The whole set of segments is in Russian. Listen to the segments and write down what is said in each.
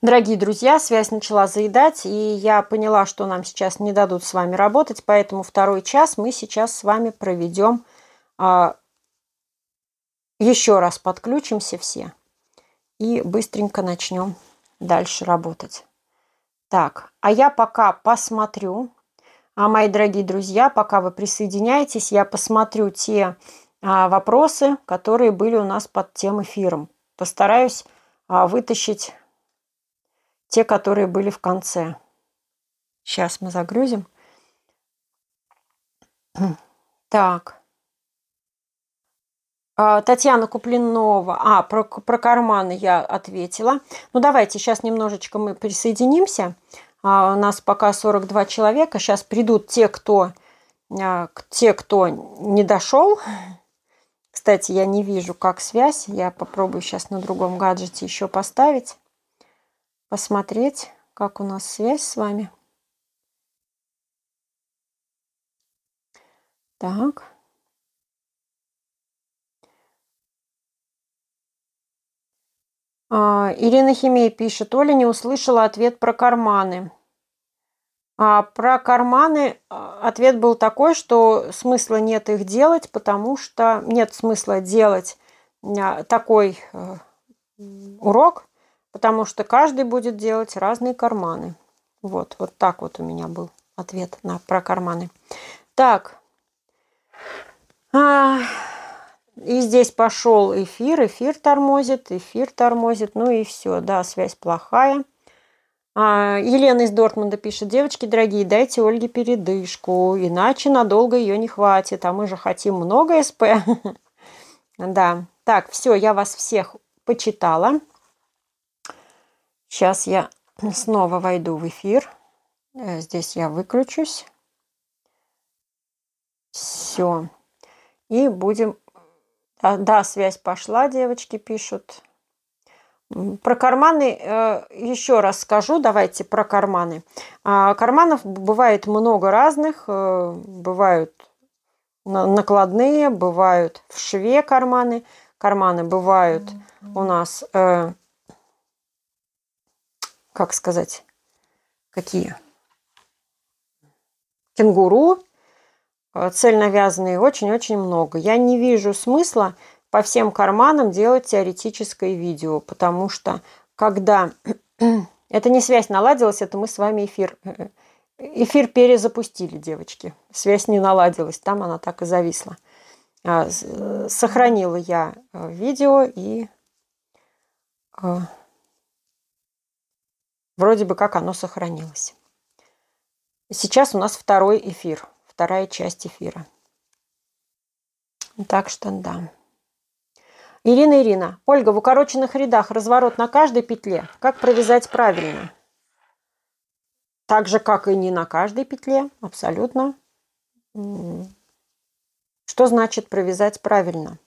Дорогие друзья, связь начала заедать, и я поняла, что нам сейчас не дадут с вами работать, поэтому второй час мы сейчас с вами проведем, а, еще раз подключимся все и быстренько начнем дальше работать. Так, а я пока посмотрю, а мои дорогие друзья, пока вы присоединяетесь, я посмотрю те а, вопросы, которые были у нас под тем эфиром. Постараюсь а, вытащить те, которые были в конце. Сейчас мы загрузим. Так. А, Татьяна Куплинова. А, про, про карманы я ответила. Ну, давайте сейчас немножечко мы присоединимся. А, у нас пока 42 человека. Сейчас придут те, кто, а, те, кто не дошел. Кстати, я не вижу, как связь. Я попробую сейчас на другом гаджете еще поставить посмотреть, как у нас связь с вами. Так. А, Ирина Химей пишет, Оля не услышала ответ про карманы. А про карманы а, ответ был такой, что смысла нет их делать, потому что нет смысла делать а, такой э, урок, потому что каждый будет делать разные карманы. Вот, вот так вот у меня был ответ на, про карманы. Так. А, и здесь пошел эфир, эфир тормозит, эфир тормозит, ну и все, да, связь плохая. А, Елена из Дортмунда пишет, девочки дорогие, дайте Ольге передышку, иначе надолго ее не хватит, а мы же хотим много СП. Да, так, все, я вас всех почитала. Сейчас я снова войду в эфир. Э, здесь я выключусь. Все. И будем... Да, да, связь пошла, девочки пишут. Про карманы э, еще раз скажу. Давайте про карманы. А, карманов бывает много разных. Э, бывают накладные, бывают в шве карманы. Карманы бывают у нас как сказать, какие? Кенгуру, э, цельновязанные, очень-очень много. Я не вижу смысла по всем карманам делать теоретическое видео, потому что когда это не связь наладилась, это мы с вами эфир э, эфир перезапустили, девочки. Связь не наладилась, там она так и зависла. А, сохранила я э, видео и Вроде бы как оно сохранилось. Сейчас у нас второй эфир, вторая часть эфира. Так что да. Ирина, Ирина. Ольга, в укороченных рядах разворот на каждой петле. Как провязать правильно? Так же, как и не на каждой петле. Абсолютно. Что значит провязать правильно?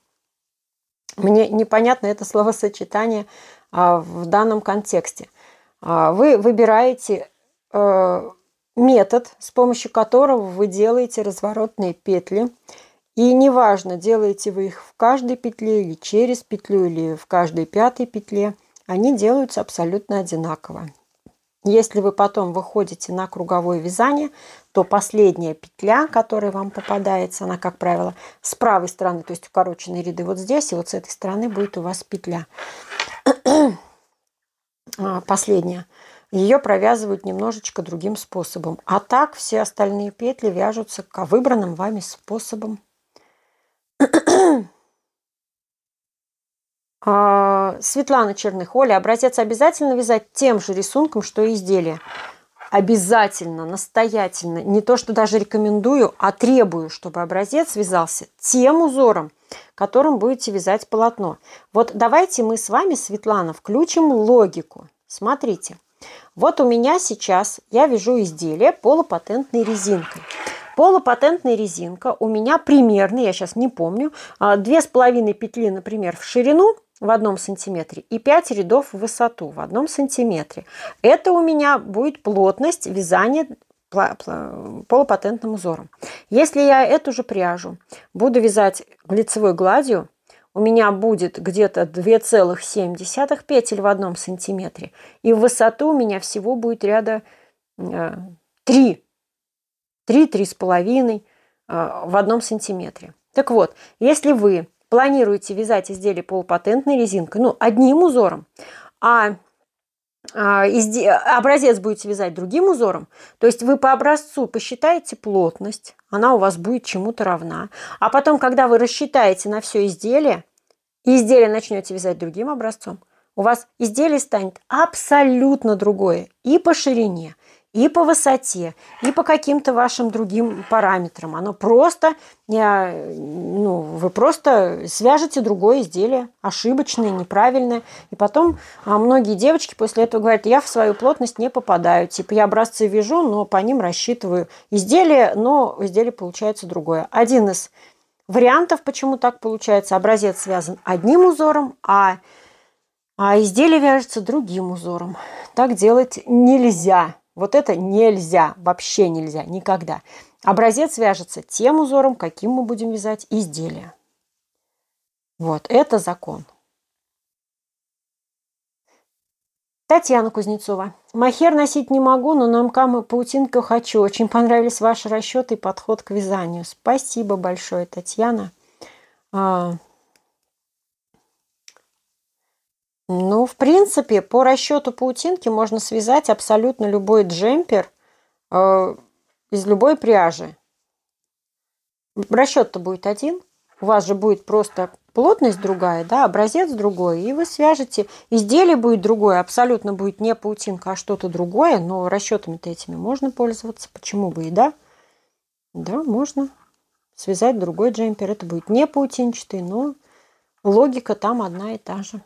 Мне непонятно это словосочетание а, в данном контексте – вы выбираете э, метод, с помощью которого вы делаете разворотные петли. И неважно, делаете вы их в каждой петле или через петлю, или в каждой пятой петле, они делаются абсолютно одинаково. Если вы потом выходите на круговое вязание, то последняя петля, которая вам попадается, она, как правило, с правой стороны, то есть укороченные ряды вот здесь, и вот с этой стороны будет у вас петля. А, последняя, ее провязывают немножечко другим способом. А так все остальные петли вяжутся к выбранным вами способом. А, Светлана Черных. Оля, образец обязательно вязать тем же рисунком, что и изделие? Обязательно, настоятельно. Не то, что даже рекомендую, а требую, чтобы образец вязался тем узором, которым будете вязать полотно. Вот давайте мы с вами, Светлана, включим логику. Смотрите, вот у меня сейчас я вяжу изделие полупатентной резинкой. Полупатентная резинка у меня примерно, я сейчас не помню, а, две с половиной петли, например, в ширину в одном сантиметре и 5 рядов в высоту в одном сантиметре. Это у меня будет плотность вязания полупатентным узором. Если я эту же пряжу буду вязать лицевой гладью, у меня будет где-то 2,7 петель в одном сантиметре. И в высоту у меня всего будет ряда 3. 3-3,5 в одном сантиметре. Так вот, если вы планируете вязать изделие полупатентной резинкой, ну, одним узором, а а, образец будете вязать другим узором, то есть вы по образцу посчитаете плотность, она у вас будет чему-то равна. А потом, когда вы рассчитаете на все изделие, изделие начнете вязать другим образцом, у вас изделие станет абсолютно другое и по ширине, и по высоте, и по каким-то вашим другим параметрам. Оно просто, ну, вы просто свяжете другое изделие, ошибочное, неправильное. И потом а многие девочки после этого говорят, я в свою плотность не попадаю. Типа я образцы вяжу, но по ним рассчитываю изделие, но изделие получается другое. Один из вариантов, почему так получается, образец связан одним узором, а а изделие вяжется другим узором. Так делать нельзя. Вот это нельзя, вообще нельзя, никогда. Образец вяжется тем узором, каким мы будем вязать изделие. Вот, это закон. Татьяна Кузнецова. Махер носить не могу, но на МК паутинку хочу. Очень понравились ваши расчеты и подход к вязанию. Спасибо большое, Татьяна. А, Ну, в принципе, по расчету паутинки можно связать абсолютно любой джемпер э, из любой пряжи. Расчет-то будет один. У вас же будет просто плотность другая, да, образец другой, и вы свяжете. Изделие будет другое, абсолютно будет не паутинка, а что-то другое, но расчетами-то этими можно пользоваться. Почему бы и да? Да, можно связать другой джемпер. Это будет не паутинчатый, но логика там одна и та же.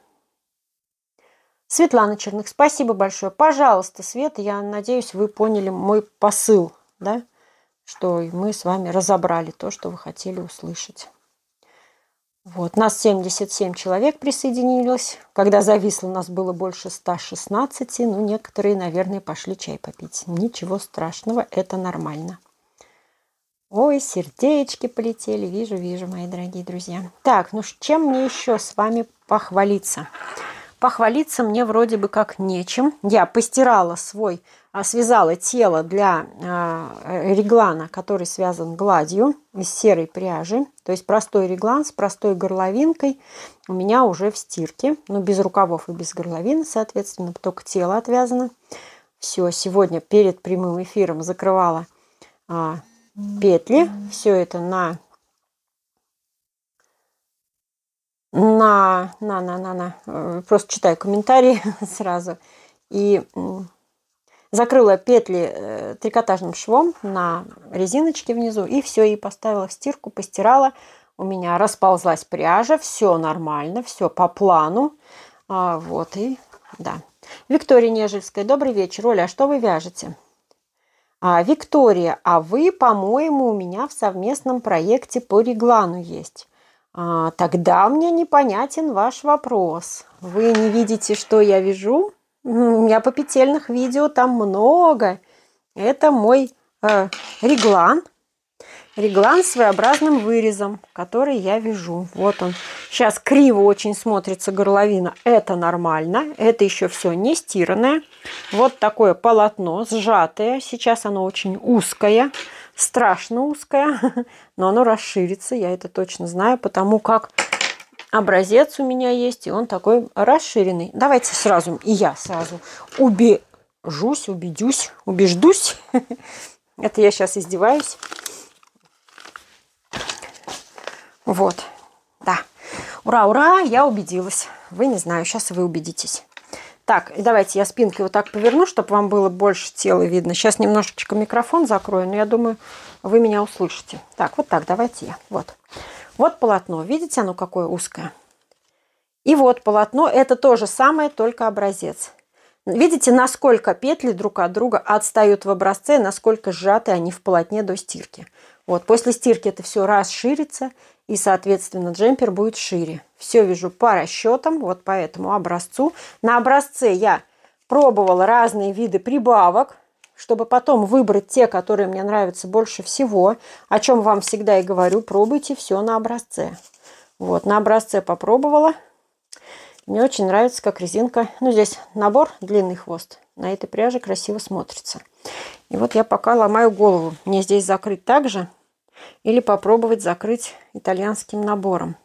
Светлана Черных, спасибо большое. Пожалуйста, Света, я надеюсь, вы поняли мой посыл, да, что мы с вами разобрали то, что вы хотели услышать. Вот, нас 77 человек присоединилось. Когда зависло, нас было больше 116. Ну, некоторые, наверное, пошли чай попить. Ничего страшного, это нормально. Ой, сердечки полетели. Вижу, вижу, мои дорогие друзья. Так, ну чем мне еще с вами похвалиться? Похвалиться мне вроде бы как нечем. Я постирала свой, а, связала тело для э, реглана, который связан гладью из серой пряжи. То есть простой реглан с простой горловинкой у меня уже в стирке. Ну, без рукавов и без горловины, соответственно, только тело отвязано. Все, сегодня перед прямым эфиром закрывала а, петли. Все это на на, на, на, на, на, э, просто читаю комментарии сразу. И закрыла петли э, трикотажным швом на резиночке внизу. И все, и поставила в стирку, постирала. У меня расползлась пряжа, все нормально, все по плану. А, вот и, да. Виктория Нежельская, добрый вечер. Оля, а что вы вяжете? А, Виктория, а вы, по-моему, у меня в совместном проекте по реглану есть. А, тогда мне непонятен ваш вопрос. Вы не видите, что я вяжу? У меня по петельных видео там много. Это мой э, реглан. Реглан с своеобразным вырезом, который я вяжу. Вот он. Сейчас криво очень смотрится горловина. Это нормально. Это еще все не стиранное. Вот такое полотно сжатое. Сейчас оно очень узкое страшно узкое, но оно расширится, я это точно знаю, потому как образец у меня есть, и он такой расширенный. Давайте сразу, и я сразу убежусь, убедюсь, убеждусь. Это я сейчас издеваюсь. Вот, да. Ура, ура, я убедилась. Вы не знаю, сейчас вы убедитесь. Так, давайте я спинкой вот так поверну, чтобы вам было больше тела видно. Сейчас немножечко микрофон закрою, но я думаю, вы меня услышите. Так, вот так, давайте я. Вот. Вот полотно. Видите, оно какое узкое? И вот полотно. Это то же самое, только образец. Видите, насколько петли друг от друга отстают в образце, насколько сжаты они в полотне до стирки. Вот, после стирки это все расширится, и, соответственно, джемпер будет шире. Все вяжу по расчетам, вот по этому образцу. На образце я пробовала разные виды прибавок, чтобы потом выбрать те, которые мне нравятся больше всего, о чем вам всегда и говорю, пробуйте все на образце. Вот, на образце попробовала. Мне очень нравится, как резинка. Ну, здесь набор, длинный хвост. На этой пряже красиво смотрится. И вот я пока ломаю голову. Мне здесь закрыть так же или попробовать закрыть итальянским набором.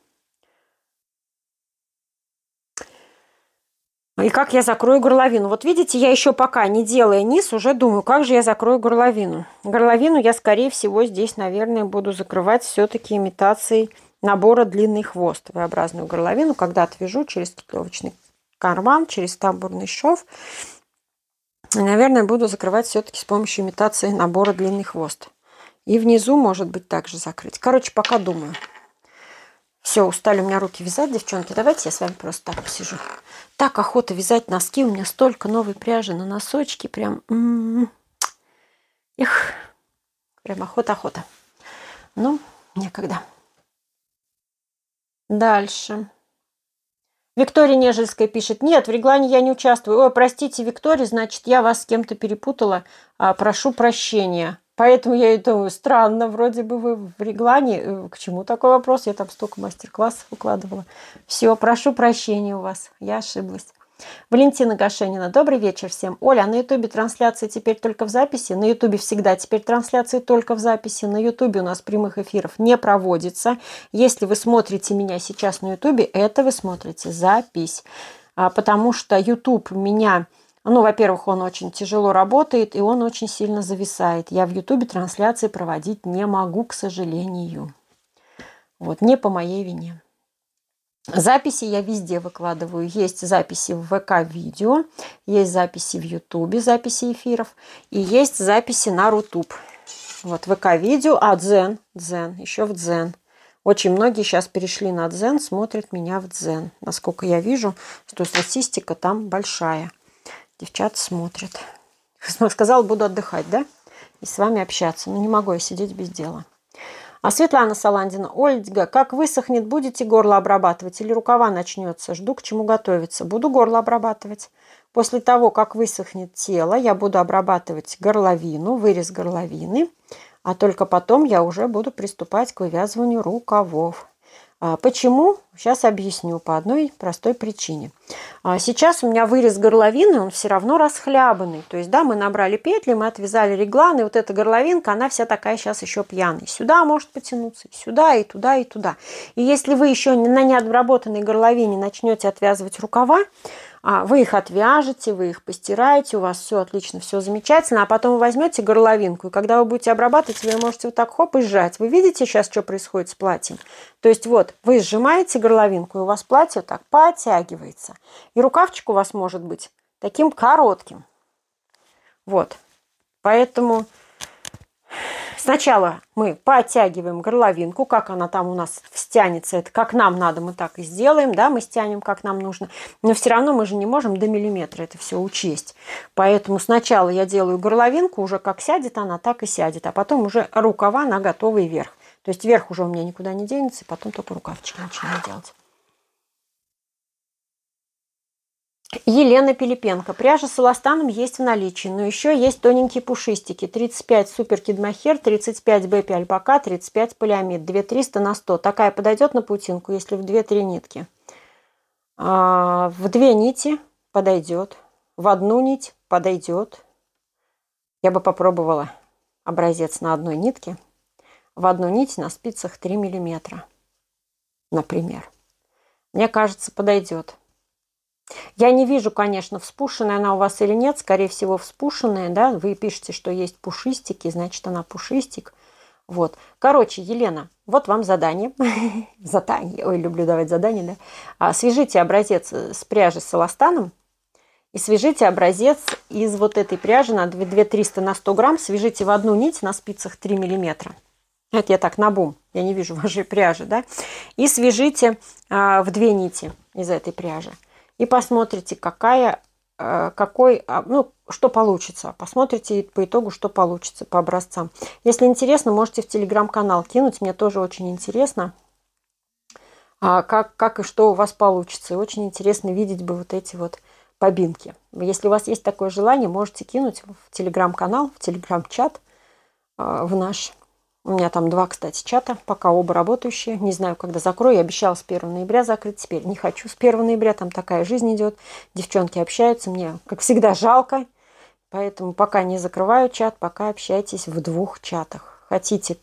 И как я закрою горловину? Вот видите, я еще пока не делая низ, уже думаю, как же я закрою горловину. Горловину я, скорее всего, здесь, наверное, буду закрывать все-таки имитацией набора длинный хвост. V-образную горловину, когда отвяжу через китловочный карман, через тамбурный шов. И, наверное, буду закрывать все-таки с помощью имитации набора длинный хвост. И внизу, может быть, также закрыть. Короче, пока думаю. Все, устали у меня руки вязать, девчонки. Давайте я с вами просто так посижу. Так охота вязать носки. У меня столько новой пряжи на носочки. Прям... М -м -м. Их. Прям охота-охота. Ну, некогда. Дальше. Виктория Нежельская пишет, нет, в реглане я не участвую. Ой, простите, Виктория, значит, я вас с кем-то перепутала. А, прошу прощения. Поэтому я думаю, странно, вроде бы вы в реглане. Э, к чему такой вопрос? Я там столько мастер-классов укладывала. Все, прошу прощения у вас, я ошиблась. Валентина Гашенина. Добрый вечер всем. Оля, а на ютубе трансляции теперь только в записи? На ютубе всегда теперь трансляции только в записи. На ютубе у нас прямых эфиров не проводится. Если вы смотрите меня сейчас на ютубе, это вы смотрите запись. А, потому что ютуб меня... Ну, во-первых, он очень тяжело работает, и он очень сильно зависает. Я в ютубе трансляции проводить не могу, к сожалению. Вот, не по моей вине. Записи я везде выкладываю. Есть записи в ВК-видео, есть записи в Ютубе, записи эфиров, и есть записи на Рутуб. Вот ВК-видео, а Дзен, Дзен, еще в Дзен. Очень многие сейчас перешли на Дзен, смотрят меня в Дзен. Насколько я вижу, что статистика там большая. Девчата смотрят. Сказал, буду отдыхать, да? И с вами общаться. Но не могу я сидеть без дела. А Светлана Саландина, Ольга, как высохнет, будете горло обрабатывать или рукава начнется? Жду, к чему готовиться. Буду горло обрабатывать. После того, как высохнет тело, я буду обрабатывать горловину, вырез горловины, а только потом я уже буду приступать к вывязыванию рукавов. А почему? Сейчас объясню по одной простой причине. А сейчас у меня вырез горловины, он все равно расхлябанный. То есть, да, мы набрали петли, мы отвязали реглан, и вот эта горловинка, она вся такая сейчас еще пьяная. Сюда может потянуться, и сюда, и туда, и туда. И если вы еще на неотработанной горловине начнете отвязывать рукава, вы их отвяжете, вы их постираете, у вас все отлично, все замечательно, а потом вы возьмете горловинку, и когда вы будете обрабатывать, вы можете вот так хоп и сжать. Вы видите сейчас, что происходит с платьем? То есть вот вы сжимаете горловинку, и у вас платье так подтягивается. И рукавчик у вас может быть таким коротким. Вот. Поэтому Сначала мы подтягиваем горловинку, как она там у нас стянется, это как нам надо, мы так и сделаем, да, мы стянем, как нам нужно. Но все равно мы же не можем до миллиметра это все учесть. Поэтому сначала я делаю горловинку, уже как сядет она, так и сядет, а потом уже рукава на готовый верх. То есть верх уже у меня никуда не денется, и потом только рукавчики начинаю делать. Елена Пилипенко. Пряжа с эластаном есть в наличии, но еще есть тоненькие пушистики. 35 супер кидмахер, 35 бэпи альпака, 35 полиамид. 2300 на 100. Такая подойдет на паутинку, если в 2-3 нитки. А, в две нити подойдет. В одну нить подойдет. Я бы попробовала образец на одной нитке. В одну нить на спицах 3 миллиметра, например. Мне кажется, подойдет. Я не вижу, конечно, вспушенная она у вас или нет. Скорее всего, вспушенная, да. Вы пишете, что есть пушистики, значит, она пушистик. Вот. Короче, Елена, вот вам задание. задание. Ой, люблю давать задания, да. А, свяжите образец с пряжей с эластаном и свяжите образец из вот этой пряжи на 2300 на 100 грамм. Свяжите в одну нить на спицах 3 миллиметра. Это я так на бум, я не вижу вашей пряжи, да. И свяжите а, в две нити из этой пряжи и посмотрите, какая, э, какой, а, ну, что получится. Посмотрите по итогу, что получится по образцам. Если интересно, можете в телеграм-канал кинуть. Мне тоже очень интересно, а, как, как и что у вас получится. И очень интересно видеть бы вот эти вот побинки. Если у вас есть такое желание, можете кинуть в телеграм-канал, в телеграм-чат, э, в наш. У меня там два, кстати, чата, пока оба работающие. Не знаю, когда закрою. Я обещала с 1 ноября закрыть. Теперь не хочу с 1 ноября. Там такая жизнь идет. Девчонки общаются. Мне, как всегда, жалко. Поэтому пока не закрываю чат, пока общайтесь в двух чатах. Хотите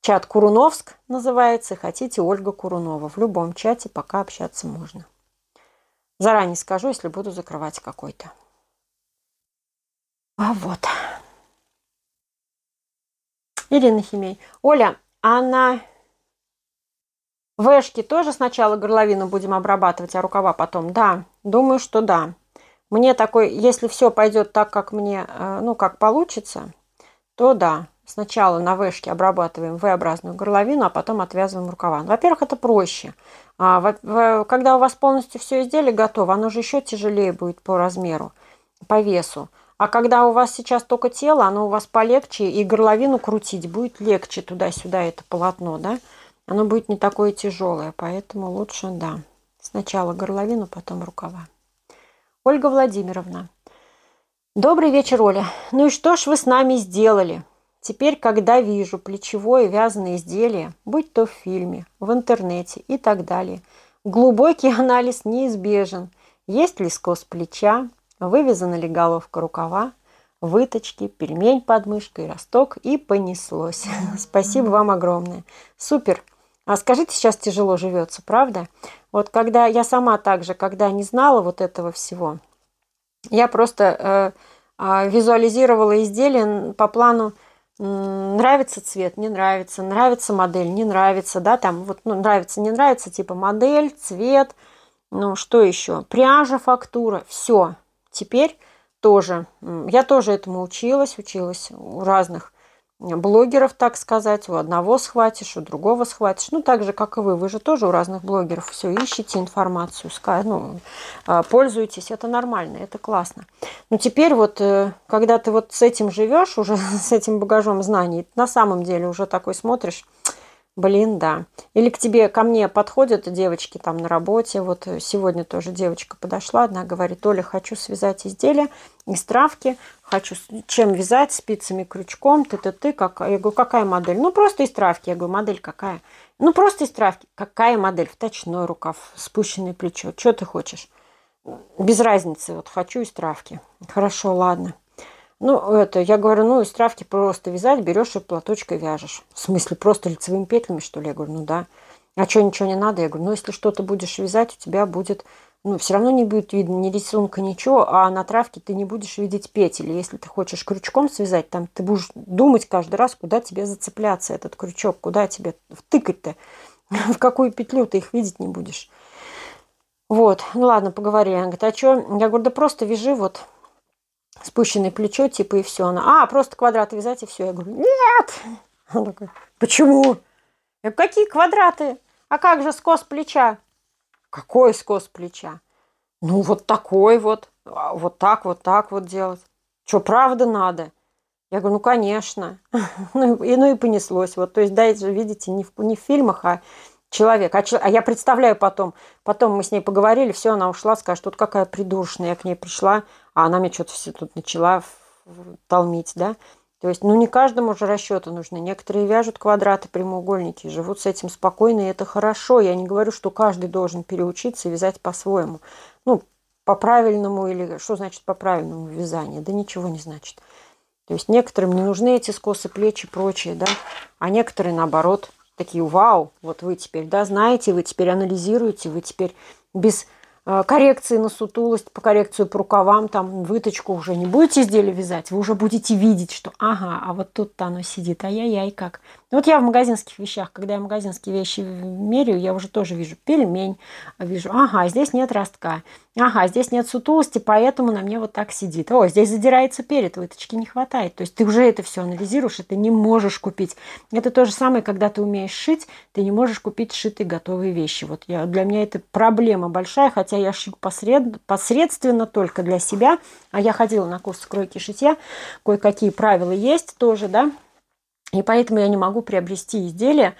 чат Куруновск называется, хотите Ольга Курунова. В любом чате пока общаться можно. Заранее скажу, если буду закрывать какой-то. А вот. Ирина Химей. Оля, а на вэшке тоже сначала горловину будем обрабатывать, а рукава потом? Да, думаю, что да. Мне такой, если все пойдет так, как мне, э, ну, как получится, то да, сначала на вэшке обрабатываем V-образную горловину, а потом отвязываем рукава. Во-первых, это проще. А, когда у вас полностью все изделие готово, оно же еще тяжелее будет по размеру, по весу. А когда у вас сейчас только тело, оно у вас полегче, и горловину крутить будет легче туда-сюда, это полотно, да? Оно будет не такое тяжелое, поэтому лучше, да, сначала горловину, потом рукава. Ольга Владимировна. Добрый вечер, Оля. Ну и что ж вы с нами сделали? Теперь, когда вижу плечевое вязаное изделие, будь то в фильме, в интернете и так далее, глубокий анализ неизбежен. Есть ли скос плеча, Вывязана ли головка рукава, выточки, пельмень под мышкой, росток и понеслось. Спасибо вам огромное. Супер. А скажите, сейчас тяжело живется, правда? Вот когда я сама также, когда не знала вот этого всего, я просто э, э, визуализировала изделие по плану нравится цвет, не нравится, нравится модель, не нравится, да, там вот ну, нравится, не нравится, типа модель, цвет, ну что еще, пряжа, фактура, все, Теперь тоже, я тоже этому училась, училась у разных блогеров, так сказать. У одного схватишь, у другого схватишь. Ну, так же, как и вы. Вы же тоже у разных блогеров все ищете информацию, ну, а, пользуетесь. Это нормально, это классно. Но теперь вот, э, когда ты вот с этим живешь, уже с этим багажом знаний, на самом деле уже такой смотришь, Блин, да. Или к тебе, ко мне подходят девочки там на работе. Вот сегодня тоже девочка подошла, одна говорит, Оля, хочу связать изделие из травки, хочу чем вязать, спицами, крючком, ты-ты-ты. Как... Я говорю, какая модель? Ну, просто из травки. Я говорю, модель какая? Ну, просто из травки. Какая модель? Вточной рукав, спущенное плечо. Что ты хочешь? Без разницы, вот хочу из травки. Хорошо, ладно. Ну, это, я говорю, ну, из травки просто вязать, берешь и платочкой вяжешь. В смысле, просто лицевыми петлями, что ли? Я говорю, ну да. А что, ничего не надо? Я говорю, ну, если что-то будешь вязать, у тебя будет, ну, все равно не будет видно ни рисунка, ничего, а на травке ты не будешь видеть петель. Если ты хочешь крючком связать, там ты будешь думать каждый раз, куда тебе зацепляться этот крючок, куда тебе втыкать-то, в какую петлю ты их видеть не будешь. Вот, ну ладно, поговорили. Она говорит, а что? Я говорю, да просто вяжи вот спущенное плечо, типа, и все. Она, а, просто квадраты вязать, и все. Я говорю, нет! Она такая, почему? Я говорю, какие квадраты? А как же скос плеча? Какой скос плеча? Ну, вот такой вот. А, вот так, вот так вот делать. Что, правда надо? Я говорю, ну, конечно. ну, и, ну и понеслось. Вот, то есть, да, это видите, не в, не в фильмах, а человек. А, а я представляю потом, потом мы с ней поговорили, все, она ушла, скажет, тут какая придушная. Я к ней пришла, а она мне что-то все тут начала толмить, да. То есть, ну, не каждому же расчеты нужны. Некоторые вяжут квадраты, прямоугольники, живут с этим спокойно, и это хорошо. Я не говорю, что каждый должен переучиться и вязать по-своему. Ну, по правильному или что значит по правильному вязанию? Да ничего не значит. То есть некоторым не нужны эти скосы плеч и прочее, да, а некоторые наоборот такие, вау, вот вы теперь, да, знаете, вы теперь анализируете, вы теперь без коррекции на сутулость, по коррекцию по рукавам, там выточку уже не будете изделие вязать, вы уже будете видеть, что ага, а вот тут-то оно сидит, ай-яй-яй, как. Вот я в магазинских вещах, когда я магазинские вещи меряю, я уже тоже вижу пельмень, вижу, ага, здесь нет ростка, ага, здесь нет сутулости, поэтому на мне вот так сидит. О, здесь задирается перед, выточки не хватает. То есть ты уже это все анализируешь, и ты не можешь купить. Это то же самое, когда ты умеешь шить, ты не можешь купить шитые готовые вещи. Вот я, для меня это проблема большая, хотя я шью посред, посредственно только для себя, а я ходила на курсы кройки шитья, кое-какие правила есть тоже, да, и поэтому я не могу приобрести изделия,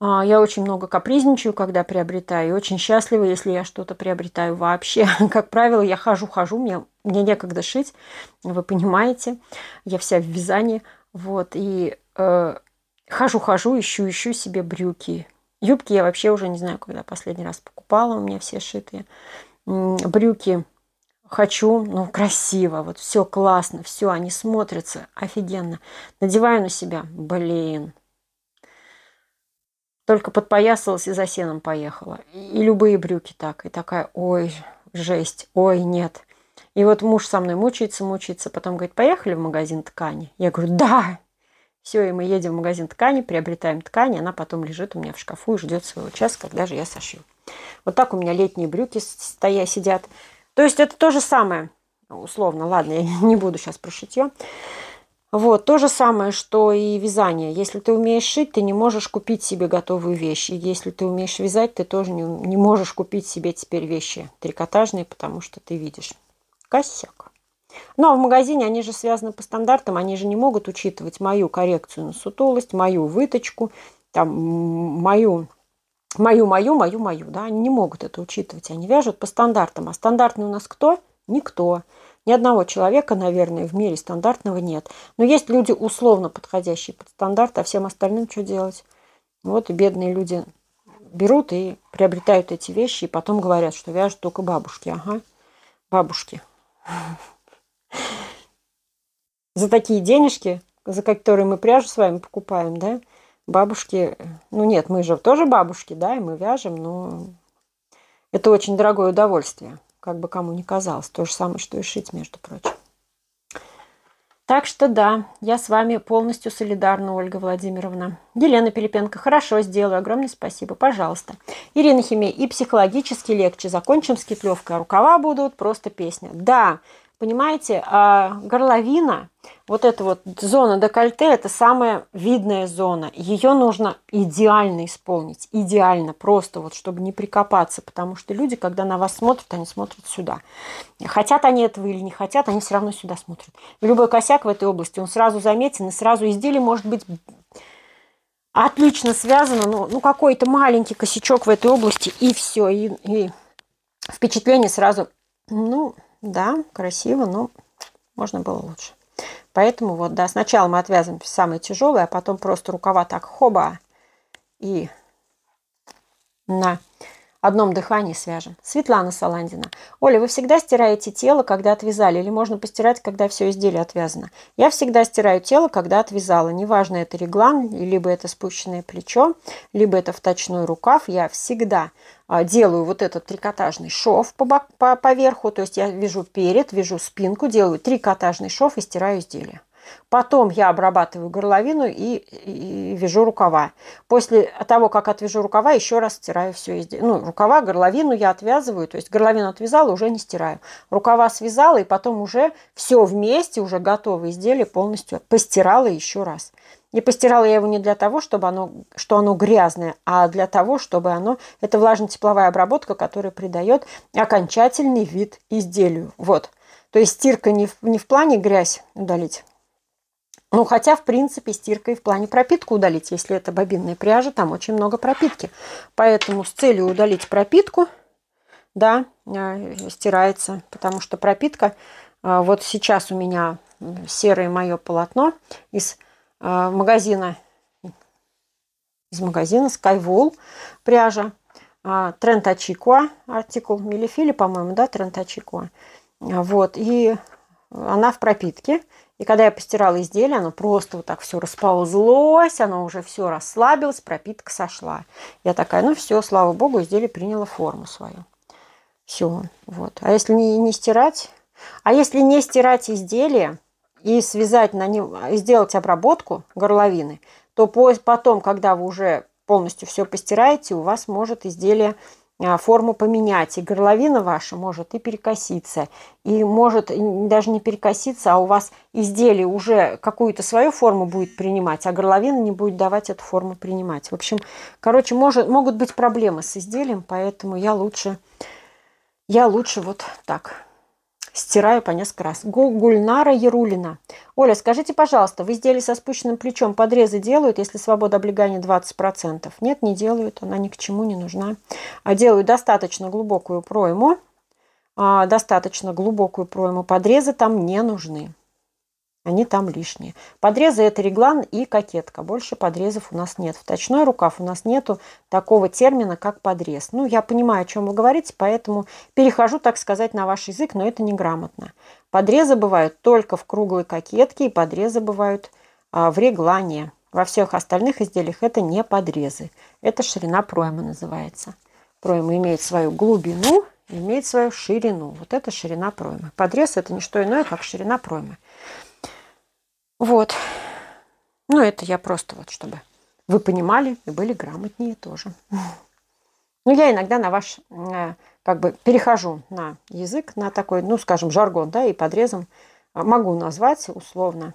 а, я очень много капризничаю, когда приобретаю, и очень счастлива, если я что-то приобретаю вообще. Как правило, я хожу-хожу, мне, мне некогда шить, вы понимаете, я вся в вязании. Вот, и э, хожу-хожу, ищу, ищу себе брюки. Юбки я вообще уже не знаю, когда последний раз покупала, у меня все шитые. Брюки хочу, ну, красиво, вот все классно, все, они смотрятся офигенно. Надеваю на себя, блин. Только подпоясалась и за сеном поехала. И любые брюки так. И такая, ой, жесть, ой, нет. И вот муж со мной мучается, мучается, потом говорит, поехали в магазин ткани. Я говорю, да. Все, и мы едем в магазин ткани, приобретаем ткань, она потом лежит у меня в шкафу и ждет своего часа, когда же я сошью. Вот так у меня летние брюки стоя сидят. То есть это то же самое, условно, ладно, я не буду сейчас про шитье. Вот, то же самое, что и вязание. Если ты умеешь шить, ты не можешь купить себе готовую вещь. И если ты умеешь вязать, ты тоже не, не можешь купить себе теперь вещи трикотажные, потому что ты видишь. Косяк. Ну, а в магазине они же связаны по стандартам, они же не могут учитывать мою коррекцию на сутулость, мою выточку, там, мою мою, мою, мою, мою, да, они не могут это учитывать, они вяжут по стандартам. А стандартный у нас кто? Никто. Ни одного человека, наверное, в мире стандартного нет. Но есть люди условно подходящие под стандарт, а всем остальным что делать? Вот и бедные люди берут и приобретают эти вещи, и потом говорят, что вяжут только бабушки. Ага, бабушки. За такие денежки, за которые мы пряжу с вами покупаем, да, бабушки, ну нет, мы же тоже бабушки, да, и мы вяжем, но это очень дорогое удовольствие, как бы кому ни казалось. То же самое, что и шить, между прочим. Так что да, я с вами полностью солидарна, Ольга Владимировна. Елена Пилипенко, хорошо, сделаю. Огромное спасибо, пожалуйста. Ирина Химей, и психологически легче. Закончим с китлевкой. Рукава будут просто песня. Да, Понимаете, а горловина, вот эта вот зона декольте, это самая видная зона. Ее нужно идеально исполнить, идеально, просто вот, чтобы не прикопаться, потому что люди, когда на вас смотрят, они смотрят сюда. Хотят они этого или не хотят, они все равно сюда смотрят. любой косяк в этой области, он сразу заметен, и сразу изделие может быть отлично связано, ну, ну какой-то маленький косячок в этой области, и все, и, и впечатление сразу, ну, да, красиво, но можно было лучше. Поэтому вот, да, сначала мы отвязываем самые тяжелые, а потом просто рукава так хоба и на одном дыхании свяжем. Светлана Саландина. Оля, вы всегда стираете тело, когда отвязали, или можно постирать, когда все изделие отвязано? Я всегда стираю тело, когда отвязала. Неважно, это реглан, либо это спущенное плечо, либо это вточной рукав. Я всегда делаю вот этот трикотажный шов по, бок, по, по верху, то есть я вяжу перед, вяжу спинку, делаю трикотажный шов и стираю изделие. Потом я обрабатываю горловину и, и вяжу рукава. После того, как отвяжу рукава, еще раз стираю все изделие. Ну, рукава, горловину я отвязываю, то есть горловину отвязала, уже не стираю. Рукава связала, и потом уже все вместе, уже готовое изделие полностью постирала еще раз. И постирала я его не для того, чтобы оно, что оно грязное, а для того, чтобы оно... Это влажно-тепловая обработка, которая придает окончательный вид изделию. Вот. То есть стирка не в, не в плане грязь удалить, ну, хотя, в принципе, стирка и в плане пропитку удалить. Если это бобинная пряжа, там очень много пропитки. Поэтому с целью удалить пропитку, да, э, стирается. Потому что пропитка, э, вот сейчас у меня серое мое полотно из магазина, из магазина Skywool пряжа. Тренд Ачикуа, артикул Мелифили, по-моему, да, Тренд Ачикуа. Вот, и она в пропитке. И когда я постирала изделие, оно просто вот так все расползлось, оно уже все расслабилось, пропитка сошла. Я такая, ну все, слава богу, изделие приняло форму свою. Все, вот. А если не, не стирать? А если не стирать изделие и связать на нем, сделать обработку горловины, то потом, когда вы уже полностью все постираете, у вас может изделие а, форму поменять, и горловина ваша может и перекоситься, и может даже не перекоситься, а у вас изделие уже какую-то свою форму будет принимать, а горловина не будет давать эту форму принимать. В общем, короче, может, могут быть проблемы с изделием, поэтому я лучше, я лучше вот так стираю по несколько раз. Гульнара Ярулина. Оля, скажите, пожалуйста, вы изделие со спущенным плечом подрезы делают, если свобода облегания 20%? Нет, не делают, она ни к чему не нужна. А делают достаточно глубокую пройму, а, достаточно глубокую пройму. Подрезы там не нужны. Они там лишние. Подрезы это реглан и кокетка. Больше подрезов у нас нет. В точной рукав у нас нету такого термина, как подрез. Ну, я понимаю, о чем вы говорите, поэтому перехожу, так сказать, на ваш язык, но это неграмотно. Подрезы бывают только в круглой кокетке, и подрезы бывают а, в реглане. Во всех остальных изделиях это не подрезы. Это ширина проймы называется. Пройма имеет свою глубину, имеет свою ширину. Вот это ширина проймы. Подрез это не что иное, как ширина проймы. Вот. Ну, это я просто вот, чтобы вы понимали и были грамотнее тоже. Ну, я иногда на ваш, э, как бы, перехожу на язык, на такой, ну, скажем, жаргон, да, и подрезом могу назвать условно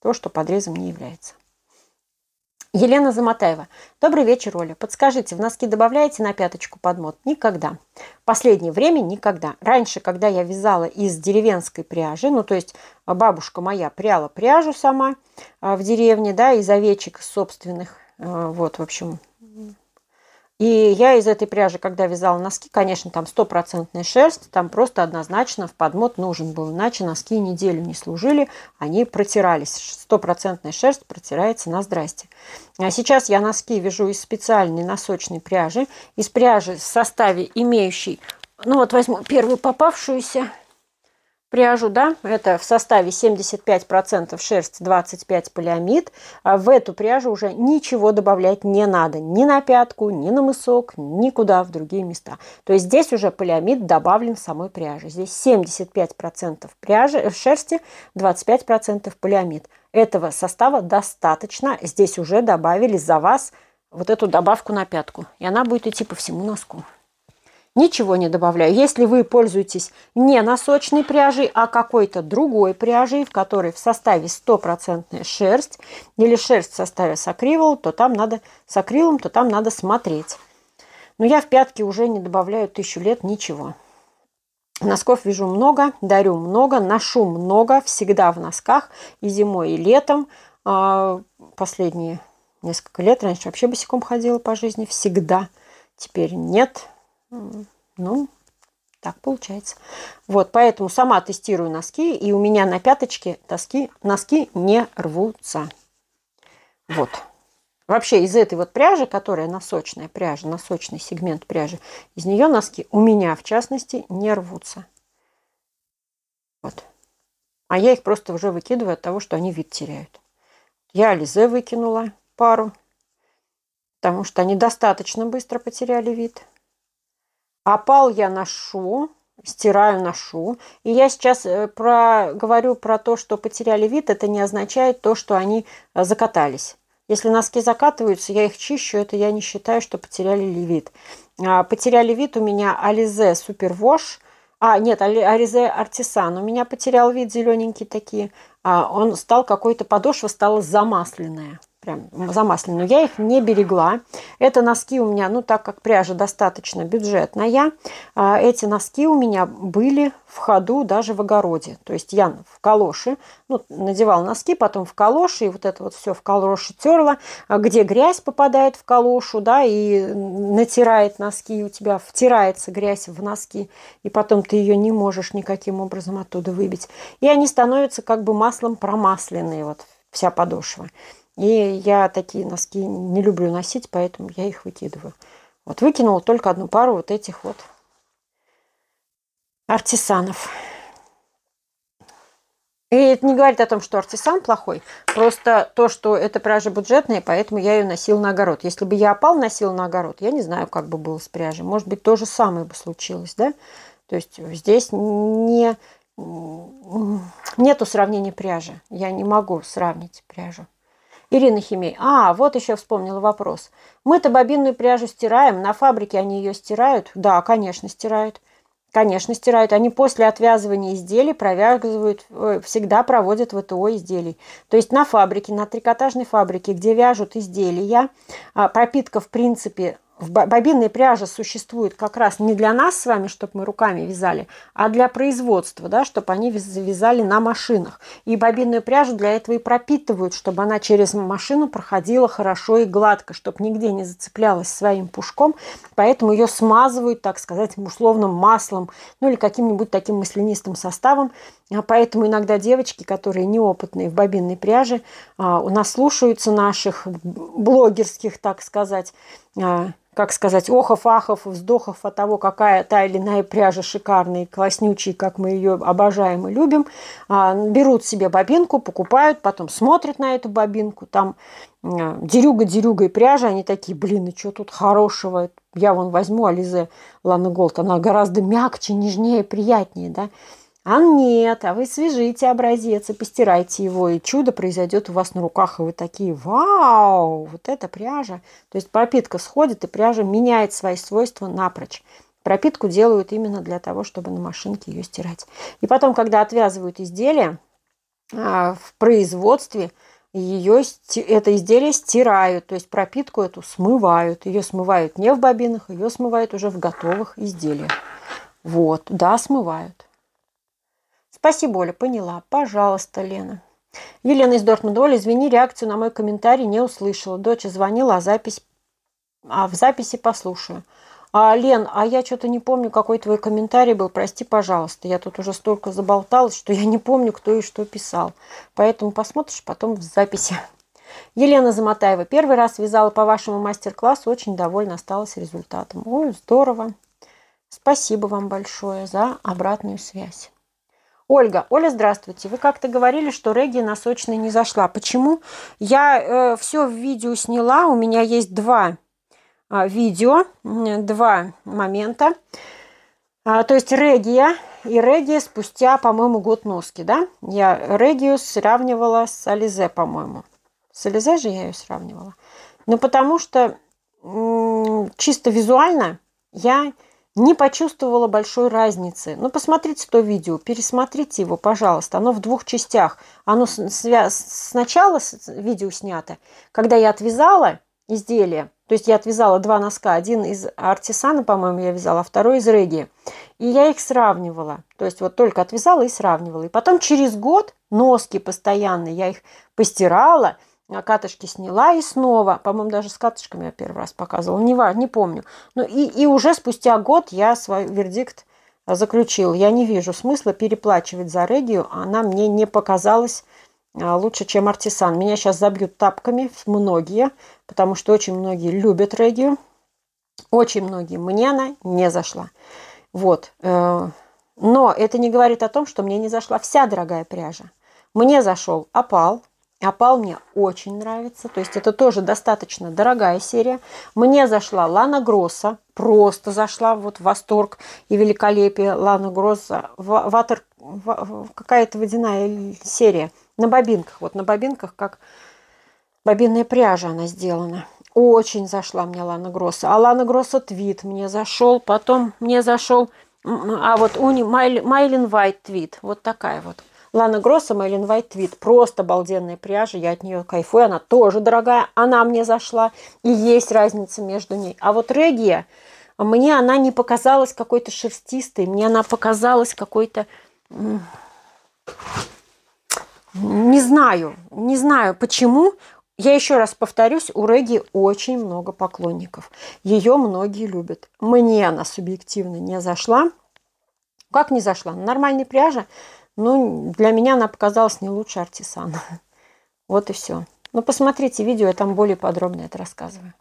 то, что подрезом не является. Елена Замотаева. Добрый вечер, Оля. Подскажите, в носки добавляете на пяточку подмот? Никогда. Последнее время никогда. Раньше, когда я вязала из деревенской пряжи, ну, то есть бабушка моя пряла пряжу сама а, в деревне, да, из овечек собственных, а, вот, в общем, и я из этой пряжи, когда вязала носки, конечно, там стопроцентная шерсть, там просто однозначно в подмот нужен был, иначе носки неделю не служили, они протирались. Стопроцентная шерсть протирается на здрасте. А сейчас я носки вяжу из специальной носочной пряжи, из пряжи в составе имеющей, ну вот возьму первую попавшуюся, пряжу, да, это в составе 75% шерсть, 25 полиамид. А в эту пряжу уже ничего добавлять не надо, ни на пятку, ни на мысок, никуда в другие места. То есть здесь уже полиамид добавлен в самой пряже. Здесь 75% пряжи, э, шерсти, 25% полиамид. Этого состава достаточно. Здесь уже добавили за вас вот эту добавку на пятку. И она будет идти по всему носку. Ничего не добавляю. Если вы пользуетесь не носочной пряжей, а какой-то другой пряжей, в которой в составе стопроцентная шерсть или шерсть в составе с акрилом, то там надо с акрилом, то там надо смотреть. Но я в пятки уже не добавляю тысячу лет ничего. Носков вяжу много, дарю много, ношу много, всегда в носках и зимой, и летом. А, последние несколько лет раньше вообще босиком ходила по жизни, всегда. Теперь нет, ну, так получается. Вот, поэтому сама тестирую носки, и у меня на пяточке носки, носки не рвутся. Вот. Вообще из этой вот пряжи, которая носочная пряжа, носочный сегмент пряжи, из нее носки у меня, в частности, не рвутся. Вот. А я их просто уже выкидываю от того, что они вид теряют. Я Ализе выкинула пару, потому что они достаточно быстро потеряли вид. Опал я ношу, стираю, ношу. И я сейчас э, про, говорю про то, что потеряли вид, это не означает то, что они э, закатались. Если носки закатываются, я их чищу, это я не считаю, что потеряли вид. А, потеряли вид у меня Ализе Супервош. А, нет, Ализе Артисан. У меня потерял вид зелененькие такие. А, он стал какой-то, подошва стала замасленная прям замасленную. Я их не берегла. Это носки у меня, ну так как пряжа достаточно бюджетная, а, эти носки у меня были в ходу даже в огороде. То есть я в калоши, ну, надевала носки, потом в калоши, и вот это вот все в калоши терла, а где грязь попадает в калошу, да, и натирает носки, у тебя втирается грязь в носки, и потом ты ее не можешь никаким образом оттуда выбить. И они становятся как бы маслом промасленные, вот вся подошва. И я такие носки не люблю носить, поэтому я их выкидываю. Вот выкинула только одну пару вот этих вот артисанов. И это не говорит о том, что артисан плохой, просто то, что эта пряжа бюджетная, поэтому я ее носила на огород. Если бы я опал носила на огород, я не знаю, как бы было с пряжей. Может быть, то же самое бы случилось, да? То есть здесь не, нету сравнения пряжи. Я не могу сравнить пряжу. Ирина Химей. А, вот еще вспомнила вопрос. Мы-то бобинную пряжу стираем, на фабрике они ее стирают? Да, конечно, стирают. Конечно, стирают. Они после отвязывания изделий провязывают, всегда проводят ВТО изделий. То есть на фабрике, на трикотажной фабрике, где вяжут изделия, а, пропитка, в принципе, бобинные пряжи существуют как раз не для нас с вами, чтобы мы руками вязали, а для производства, да, чтобы они вязали на машинах. И бобинную пряжу для этого и пропитывают, чтобы она через машину проходила хорошо и гладко, чтобы нигде не зацеплялась своим пушком. Поэтому ее смазывают, так сказать, условным маслом, ну или каким-нибудь таким маслянистым составом. А поэтому иногда девочки, которые неопытные в бобинной пряже, а, у нас слушаются наших блогерских, так сказать, как сказать, охов, ахов, вздохов от того, какая та или иная пряжа шикарная и класснючая, как мы ее обожаем и любим, а, берут себе бобинку, покупают, потом смотрят на эту бобинку, там а, дерюга, дерюга и пряжа, они такие, блин, и что тут хорошего? Я вон возьму Ализе Лана Голд, она гораздо мягче, нежнее, приятнее, да? А нет, а вы свяжите образец и постирайте его, и чудо произойдет у вас на руках, и вы такие, вау, вот это пряжа. То есть пропитка сходит, и пряжа меняет свои свойства напрочь. Пропитку делают именно для того, чтобы на машинке ее стирать. И потом, когда отвязывают изделие а, в производстве, ее, это изделие стирают, то есть пропитку эту смывают. Ее смывают не в бобинах, ее смывают уже в готовых изделиях. Вот, да, смывают. Спасибо, Оля, поняла. Пожалуйста, Лена. Елена из Дортмунда. Оля, извини, реакцию на мой комментарий не услышала. Дочь звонила, а запись... А в записи послушаю. А, Лен, а я что-то не помню, какой твой комментарий был. Прости, пожалуйста. Я тут уже столько заболталась, что я не помню, кто и что писал. Поэтому посмотришь потом в записи. Елена Замотаева. Первый раз вязала по вашему мастер-классу. Очень довольна осталась результатом. Ой, здорово. Спасибо вам большое за обратную связь. Ольга, Оля, здравствуйте. Вы как-то говорили, что регги на сочный не зашла. Почему? Я э, все в видео сняла. У меня есть два э, видео, два момента. А, то есть регия и регия спустя, по-моему, год носки, да? Я регию сравнивала с Ализе, по-моему. С Ализе же я ее сравнивала. Ну, потому что чисто визуально я не почувствовала большой разницы. Ну, посмотрите то видео, пересмотрите его, пожалуйста. Оно в двух частях. Оно свя... сначала видео снято, когда я отвязала изделие, то есть я отвязала два носка, один из артисана, по-моему, я вязала, а второй из реги. И я их сравнивала. То есть вот только отвязала и сравнивала. И потом через год носки постоянно я их постирала – катышки сняла и снова, по-моему, даже с катышками я первый раз показывала, не, не помню. Ну и, и уже спустя год я свой вердикт заключил. Я не вижу смысла переплачивать за регию, она мне не показалась а, лучше, чем артисан. Меня сейчас забьют тапками многие, потому что очень многие любят регию, очень многие. Мне она не зашла. Вот. Э, но это не говорит о том, что мне не зашла вся дорогая пряжа. Мне зашел опал, Опал мне очень нравится. То есть это тоже достаточно дорогая серия. Мне зашла Лана Гросса. Просто зашла вот в восторг и великолепие Лана Гросса. Ватер, какая-то водяная серия. На бобинках. Вот на бобинках, как бобинная пряжа она сделана. Очень зашла мне Лана Гросса. А Лана Гросса твит мне зашел. Потом мне зашел... А вот Уни Майлин Вайт твит. Вот такая вот. Лана Гросса Мэйлин Вайт Твит. Просто обалденная пряжа. Я от нее кайфую. Она тоже дорогая. Она мне зашла. И есть разница между ней. А вот Регия, мне она не показалась какой-то шерстистой. Мне она показалась какой-то... Не знаю. Не знаю, почему. Я еще раз повторюсь, у Реги очень много поклонников. Ее многие любят. Мне она субъективно не зашла. Как не зашла? Нормальной пряжа ну, для меня она показалась не лучше артисан. Вот и все. Ну, посмотрите видео, я там более подробно это рассказываю.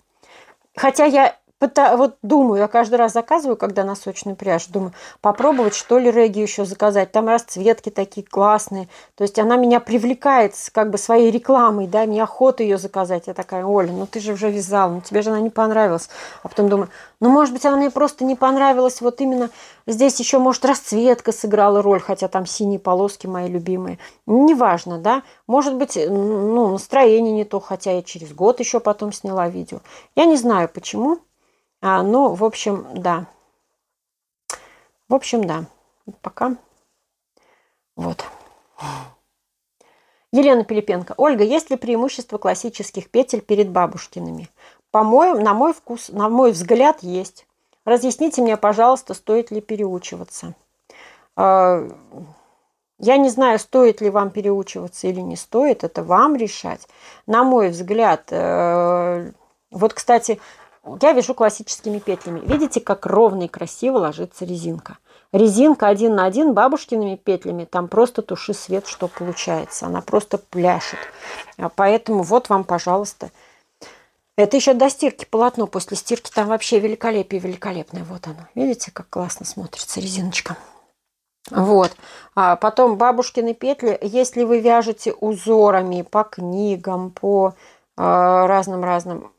Хотя я вот думаю, я каждый раз заказываю, когда на сочную пряжу, думаю, попробовать, что ли, регги еще заказать. Там расцветки такие классные. То есть она меня привлекает как бы своей рекламой, да, мне охота ее заказать. Я такая, Оля, ну ты же уже вязала, ну тебе же она не понравилась. А потом думаю, ну, может быть, она мне просто не понравилась. Вот именно здесь еще, может, расцветка сыграла роль, хотя там синие полоски мои любимые. Неважно, да. Может быть, ну, настроение не то, хотя я через год еще потом сняла видео. Я не знаю, почему. А, ну, в общем, да. В общем, да. Пока. Вот. Елена Пилипенко. Ольга, есть ли преимущество классических петель перед бабушкиными? по-моему, на мой вкус, на мой взгляд, есть. Разъясните мне, пожалуйста, стоит ли переучиваться. А, я не знаю, стоит ли вам переучиваться или не стоит, это вам решать. На мой взгляд, э, вот, кстати, я вяжу классическими петлями. Видите, как ровно и красиво ложится резинка. Резинка один на один бабушкиными петлями, там просто туши свет, что получается. Она просто пляшет. А поэтому вот вам, пожалуйста. Это еще до стирки полотно. После стирки там вообще великолепие великолепное. Вот оно. Видите, как классно смотрится резиночка. Вот. А потом бабушкины петли, если вы вяжете узорами по книгам, по разным-разным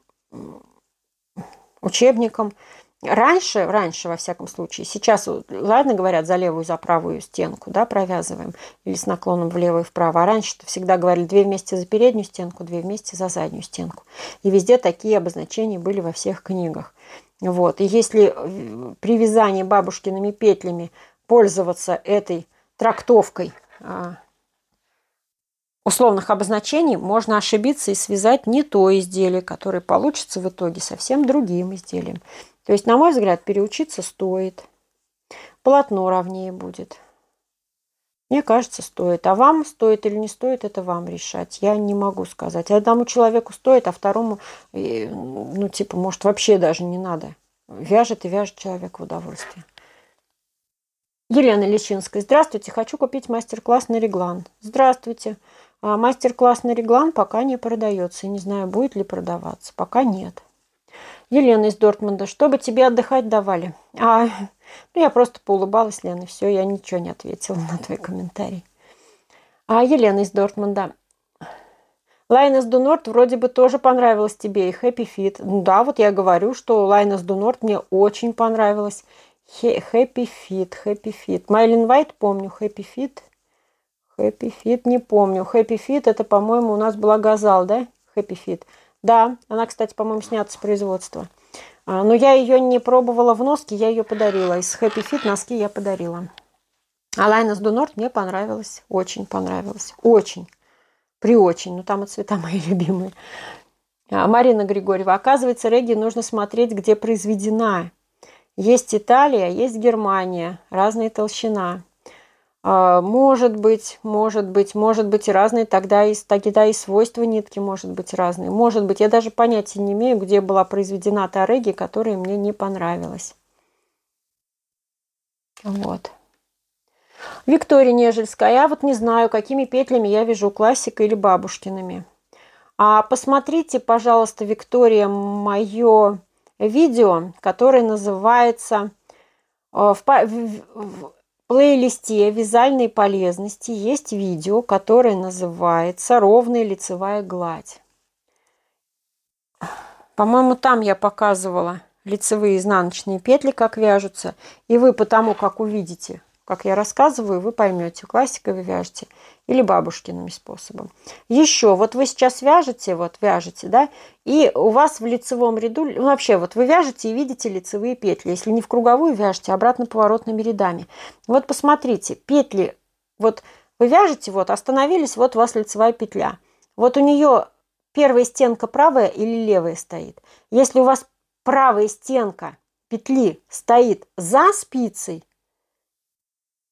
учебникам, Раньше, раньше, во всяком случае, сейчас, ладно, говорят, за левую, за правую стенку, да, провязываем, или с наклоном влево и вправо, а раньше-то всегда говорили две вместе за переднюю стенку, две вместе за заднюю стенку. И везде такие обозначения были во всех книгах. Вот. И если при вязании бабушкиными петлями пользоваться этой трактовкой а, условных обозначений, можно ошибиться и связать не то изделие, которое получится в итоге совсем другим изделием. То есть, на мой взгляд, переучиться стоит. Полотно равнее будет. Мне кажется, стоит. А вам стоит или не стоит, это вам решать. Я не могу сказать. Одному человеку стоит, а второму, ну, типа, может, вообще даже не надо. Вяжет и вяжет человек в удовольствие. Елена Личинская. Здравствуйте, хочу купить мастер-класс на реглан. Здравствуйте. А мастер-класс на реглан пока не продается. Не знаю, будет ли продаваться. Пока нет. Елена из Дортмунда. Чтобы тебе отдыхать давали. А, ну, я просто поулыбалась, Лена, все, я ничего не ответила на твой комментарий. А Елена из Дортмунда. Лайнес Дунорт вроде бы тоже понравилась тебе и Happy Fit. Ну да, вот я говорю, что Лайнес Дунорт мне очень понравилась. Happy Fit, Happy Fit. Майлин Вайт помню, Happy Fit. Happy Fit не помню. Happy Fit это, по-моему, у нас была Газал, да? Happy Fit. Да, она, кстати, по-моему, снята с производства. А, но я ее не пробовала в носке, я ее подарила. Из Happy Fit носки я подарила. А Лайнес Дунорт мне понравилась. Очень понравилась. Очень. При очень. Ну, там и цвета мои любимые. А, Марина Григорьева. Оказывается, регги нужно смотреть, где произведена. Есть Италия, есть Германия, разная толщина. А, может быть, может быть, может быть и разные, тогда и, тогда и свойства нитки может быть разные. Может быть, я даже понятия не имею, где была произведена та реги, которая мне не понравилась. Вот. Виктория Нежельская. Я вот не знаю, какими петлями я вяжу, классикой или бабушкиными. А посмотрите, пожалуйста, Виктория, мое видео, которое называется э, в, в, плейлисте вязальной полезности есть видео, которое называется «Ровная лицевая гладь». По-моему, там я показывала лицевые изнаночные петли, как вяжутся. И вы потому, как увидите, как я рассказываю, вы поймете, классикой вы вяжете или бабушкиным способом. Еще, вот вы сейчас вяжете, вот вяжете, да, и у вас в лицевом ряду, ну, вообще, вот вы вяжете и видите лицевые петли. Если не в круговую вяжете, а обратно поворотными рядами. Вот посмотрите, петли, вот вы вяжете, вот остановились, вот у вас лицевая петля. Вот у нее первая стенка правая или левая стоит. Если у вас правая стенка петли стоит за спицей,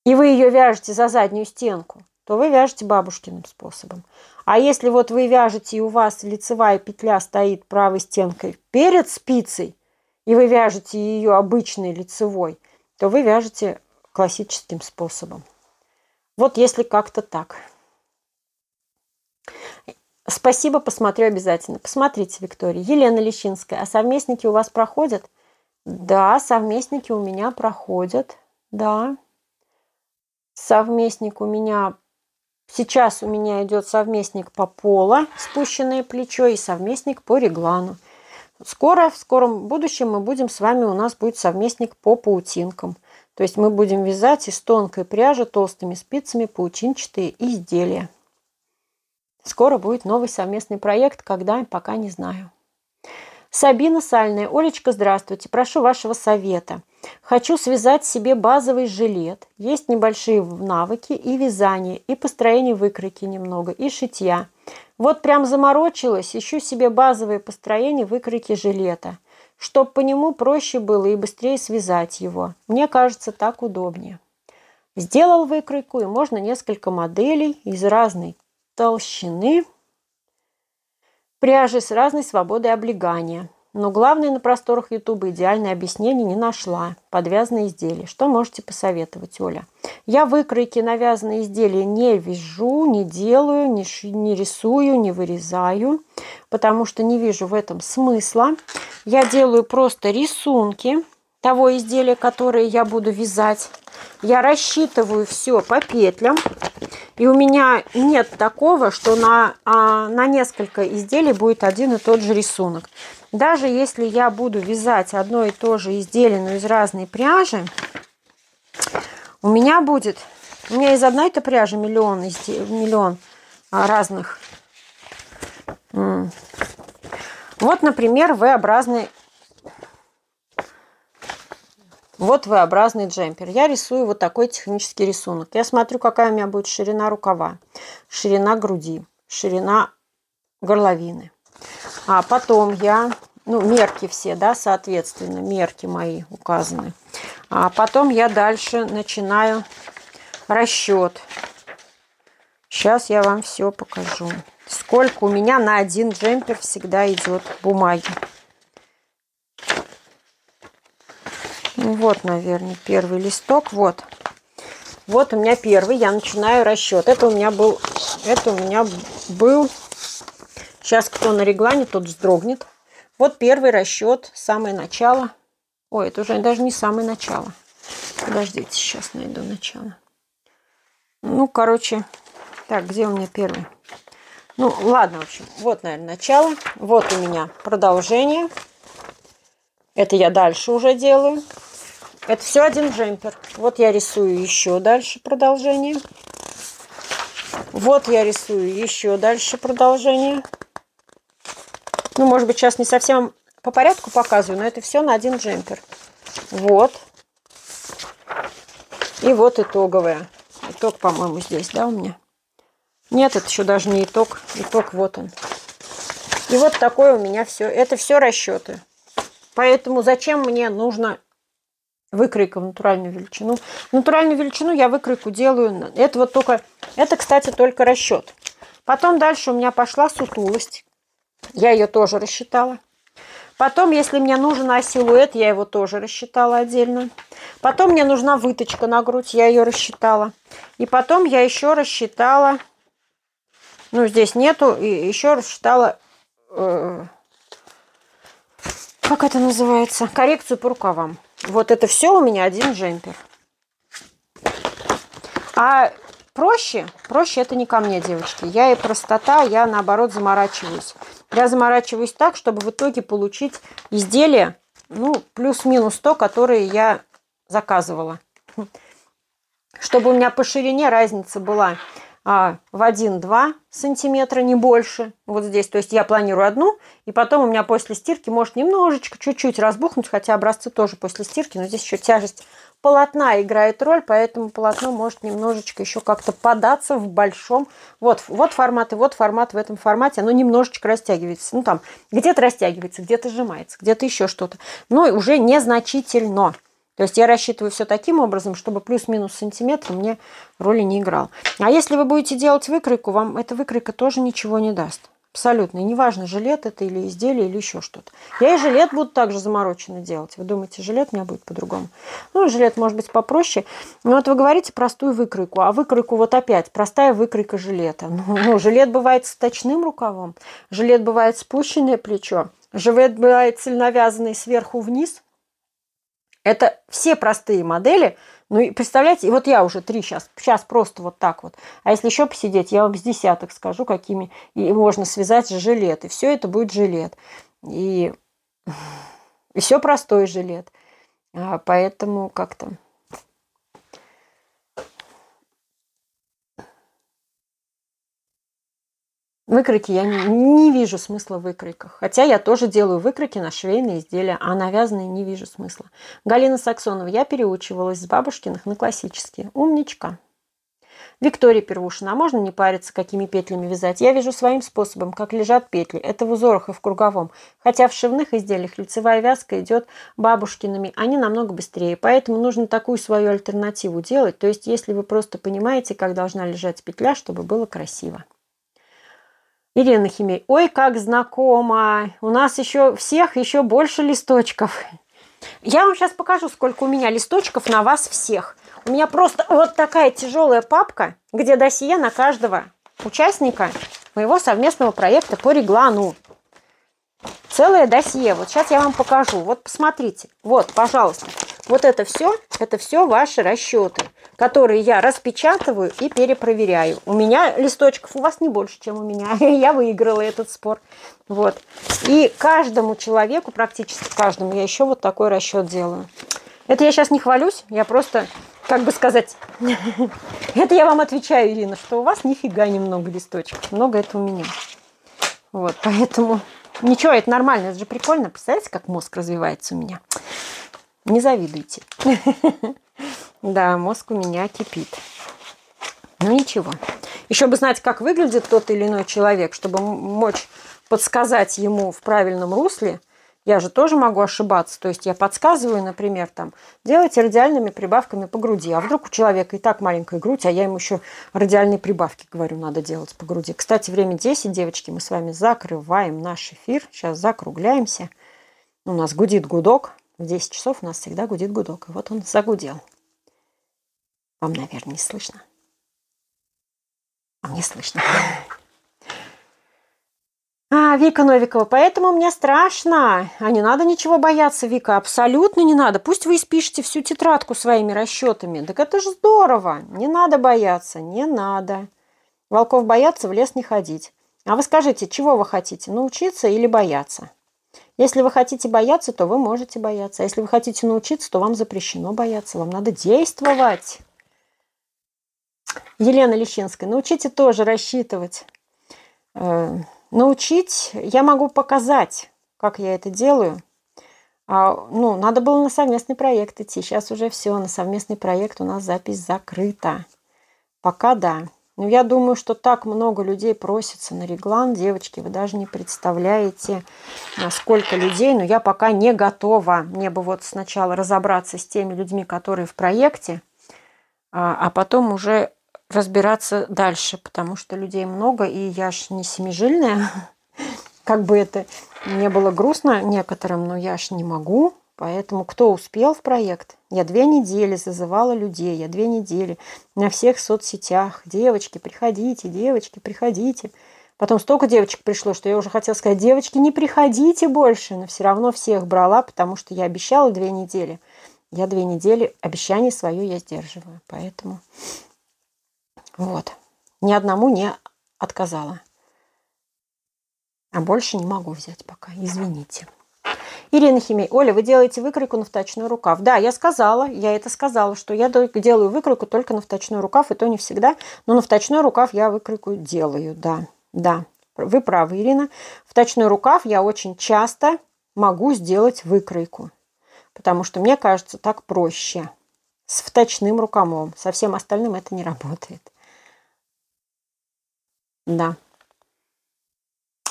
и вы ее вяжете за заднюю стенку, то вы вяжете бабушкиным способом. А если вот вы вяжете, и у вас лицевая петля стоит правой стенкой перед спицей, и вы вяжете ее обычной лицевой, то вы вяжете классическим способом. Вот если как-то так. Спасибо, посмотрю обязательно. Посмотрите, Виктория. Елена Лещинская. А совместники у вас проходят? Да, совместники у меня проходят. Да совместник у меня Сейчас у меня идет совместник по пола, спущенное плечо, и совместник по реглану. Скоро, в скором будущем мы будем с вами, у нас будет совместник по паутинкам. То есть мы будем вязать из тонкой пряжи толстыми спицами паутинчатые изделия. Скоро будет новый совместный проект, когда, пока не знаю. Сабина Сальная. Олечка, здравствуйте. Прошу вашего совета. Хочу связать себе базовый жилет. Есть небольшие навыки и вязание, и построение выкройки немного, и шитья. Вот прям заморочилась, ищу себе базовые построения выкройки жилета, чтобы по нему проще было и быстрее связать его. Мне кажется, так удобнее. Сделал выкройку, и можно несколько моделей из разной толщины пряжи с разной свободой облегания. Но главное на просторах Ютуба идеальное объяснение не нашла. Подвязанные изделия. Что можете посоветовать, Оля? Я выкройки на вязаные изделия не вяжу, не делаю, не, не рисую, не вырезаю, потому что не вижу в этом смысла. Я делаю просто рисунки того изделия, которое я буду вязать. Я рассчитываю все по петлям. И у меня нет такого, что на, а, на несколько изделий будет один и тот же рисунок. Даже если я буду вязать одно и то же изделие, но из разной пряжи, у меня будет... У меня из одной этой пряжи миллион, миллион а, разных. Вот, например, V-образный вот V-образный джемпер. Я рисую вот такой технический рисунок. Я смотрю, какая у меня будет ширина рукава, ширина груди, ширина горловины. А потом я, ну, мерки все, да, соответственно, мерки мои указаны. А потом я дальше начинаю расчет. Сейчас я вам все покажу. Сколько у меня на один джемпер всегда идет бумаги. Ну, вот, наверное, первый листок. Вот. Вот у меня первый. Я начинаю расчет. Это у меня был... Это у меня был... Сейчас кто на реглане, тот вздрогнет. Вот первый расчет, самое начало. Ой, это уже даже не самое начало. Подождите, сейчас найду начало. Ну, короче, так, где у меня первый? Ну, ладно, в общем, вот, наверное, начало. Вот у меня продолжение. Это я дальше уже делаю. Это все один джемпер. Вот я рисую еще дальше продолжение. Вот я рисую еще дальше продолжение. Ну, может быть, сейчас не совсем по порядку показываю, но это все на один джемпер. Вот. И вот итоговая. Итог, по-моему, здесь, да, у меня? Нет, это еще даже не итог. Итог вот он. И вот такое у меня все. Это все расчеты. Поэтому зачем мне нужно выкройка в натуральную величину. Натуральную величину я выкройку делаю. Это вот только, это, кстати, только расчет. Потом дальше у меня пошла сутулость. Я ее тоже рассчитала. Потом, если мне нужен силуэт, я его тоже рассчитала отдельно. Потом мне нужна выточка на грудь, я ее рассчитала. И потом я еще рассчитала, ну здесь нету, и еще рассчитала, э, как это называется, коррекцию по рукавам. Вот это все у меня один джемпер. А проще, проще это не ко мне, девочки. Я и простота, я наоборот заморачиваюсь. Я заморачиваюсь так, чтобы в итоге получить изделие, ну, плюс-минус то, которое я заказывала. Чтобы у меня по ширине разница была а, в 1-2 сантиметра, не больше. Вот здесь, то есть я планирую одну, и потом у меня после стирки может немножечко, чуть-чуть разбухнуть, хотя образцы тоже после стирки, но здесь еще тяжесть полотна играет роль, поэтому полотно может немножечко еще как-то податься в большом. Вот, вот формат и вот формат в этом формате, оно немножечко растягивается. Ну там где-то растягивается, где-то сжимается, где-то еще что-то. Но уже незначительно. То есть я рассчитываю все таким образом, чтобы плюс-минус сантиметр мне роли не играл. А если вы будете делать выкройку, вам эта выкройка тоже ничего не даст. Абсолютно. И неважно, жилет это или изделие, или еще что-то. Я и жилет буду также замороченно делать. Вы думаете, жилет у меня будет по-другому? Ну, жилет может быть попроще. Но вот вы говорите простую выкройку. А выкройку вот опять. Простая выкройка жилета. Ну, ну жилет бывает с точным рукавом. Жилет бывает спущенное плечо. Жилет бывает цельновязанный сверху вниз. Это все простые модели. Ну и представляете, вот я уже три сейчас, сейчас просто вот так вот. А если еще посидеть, я вам с десяток скажу, какими и можно связать жилет. И все это будет жилет. И, и все простой жилет. А, поэтому как-то... Выкройки я не, вижу смысла в выкройках. Хотя я тоже делаю выкройки на швейные изделия, а на вязаные не вижу смысла. Галина Саксонова, я переучивалась с бабушкиных на классические. Умничка. Виктория Первушина, а можно не париться, какими петлями вязать? Я вяжу своим способом, как лежат петли. Это в узорах и в круговом. Хотя в шивных изделиях лицевая вязка идет бабушкиными, они намного быстрее. Поэтому нужно такую свою альтернативу делать. То есть, если вы просто понимаете, как должна лежать петля, чтобы было красиво. Ирина Химей. Ой, как знакомо. У нас еще всех еще больше листочков. Я вам сейчас покажу, сколько у меня листочков на вас всех. У меня просто вот такая тяжелая папка, где досье на каждого участника моего совместного проекта по реглану. Целое досье. Вот сейчас я вам покажу. Вот посмотрите. Вот, пожалуйста. Вот это все, это все ваши расчеты, которые я распечатываю и перепроверяю. У меня листочков у вас не больше, чем у меня. Я выиграла этот спор. Вот. И каждому человеку, практически каждому, я еще вот такой расчет делаю. Это я сейчас не хвалюсь, я просто, как бы сказать, это я вам отвечаю, Ирина, что у вас нифига немного листочков. Много это у меня. Вот, поэтому ничего, это нормально, это же прикольно. Представляете, как мозг развивается у меня? Не завидуйте. Да, мозг у меня кипит. Ну ничего. Еще бы знать, как выглядит тот или иной человек, чтобы мочь подсказать ему в правильном русле. Я же тоже могу ошибаться. То есть я подсказываю, например, там, делайте радиальными прибавками по груди. А вдруг у человека и так маленькая грудь, а я ему еще радиальные прибавки говорю, надо делать по груди. Кстати, время 10, девочки, мы с вами закрываем наш эфир. Сейчас закругляемся. У нас гудит гудок. В 10 часов у нас всегда гудит гудок. И вот он загудел. Вам, наверное, не слышно. А мне слышно. А, Вика Новикова, поэтому мне страшно. А не надо ничего бояться, Вика, абсолютно не надо. Пусть вы испишете всю тетрадку своими расчетами. Так это же здорово. Не надо бояться, не надо. Волков боятся, в лес не ходить. А вы скажите, чего вы хотите, научиться или бояться? Если вы хотите бояться, то вы можете бояться. А если вы хотите научиться, то вам запрещено бояться. Вам надо действовать. Елена Лещинская, научите тоже рассчитывать. Э, научить я могу показать, как я это делаю. А, ну, надо было на совместный проект идти. Сейчас уже все, на совместный проект у нас запись закрыта. Пока да. Но ну, я думаю, что так много людей просится на реглан. Девочки, вы даже не представляете, сколько людей. Но я пока не готова. Мне бы вот сначала разобраться с теми людьми, которые в проекте, а, а потом уже разбираться дальше, потому что людей много, и я ж не семижильная. Как бы это не было грустно некоторым, но я ж не могу Поэтому кто успел в проект? Я две недели зазывала людей, я две недели на всех соцсетях. Девочки, приходите, девочки, приходите. Потом столько девочек пришло, что я уже хотела сказать, девочки, не приходите больше. Но все равно всех брала, потому что я обещала две недели. Я две недели, обещание свое я сдерживаю. Поэтому вот. Ни одному не отказала. А больше не могу взять пока. Извините. Ирина Химей, Оля, вы делаете выкройку на вточной рукав. Да, я сказала, я это сказала, что я делаю выкройку только на вточной рукав, и то не всегда, но на вточной рукав я выкройку делаю, да, да. Вы правы, Ирина. Вточной рукав я очень часто могу сделать выкройку, потому что мне кажется так проще. С вточным рукавом, со всем остальным это не работает. Да.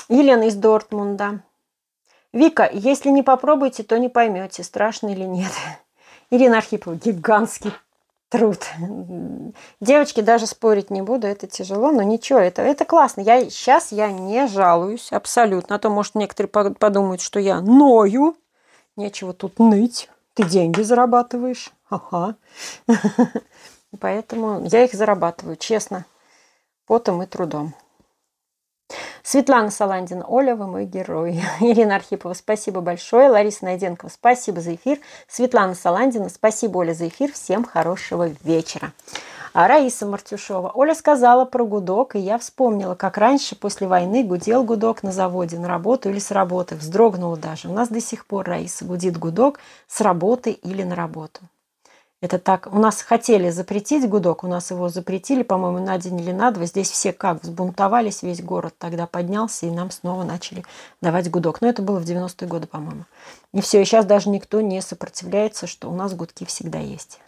Елена из Дортмунда. Вика, если не попробуете, то не поймете, страшно или нет. Ирина Архипова, гигантский труд. Девочки, даже спорить не буду, это тяжело, но ничего, это, это классно. Я, сейчас я не жалуюсь абсолютно. А то, может, некоторые подумают, что я ною. Нечего тут ныть. Ты деньги зарабатываешь. Ага. Поэтому я их зарабатываю, честно, потом и трудом. Светлана Саландина, Оля, вы мой герой. Ирина Архипова, спасибо большое. Лариса Найденкова, спасибо за эфир. Светлана Саландина, спасибо, Оля, за эфир. Всем хорошего вечера. А Раиса Мартюшова. Оля сказала про гудок, и я вспомнила, как раньше после войны гудел гудок на заводе, на работу или с работы. Вздрогнула даже. У нас до сих пор, Раиса, гудит гудок с работы или на работу. Это так, у нас хотели запретить гудок, у нас его запретили, по-моему, на день или на два. Здесь все как взбунтовались, весь город тогда поднялся, и нам снова начали давать гудок. Но это было в 90-е годы, по-моему. И все, и сейчас даже никто не сопротивляется, что у нас гудки всегда есть.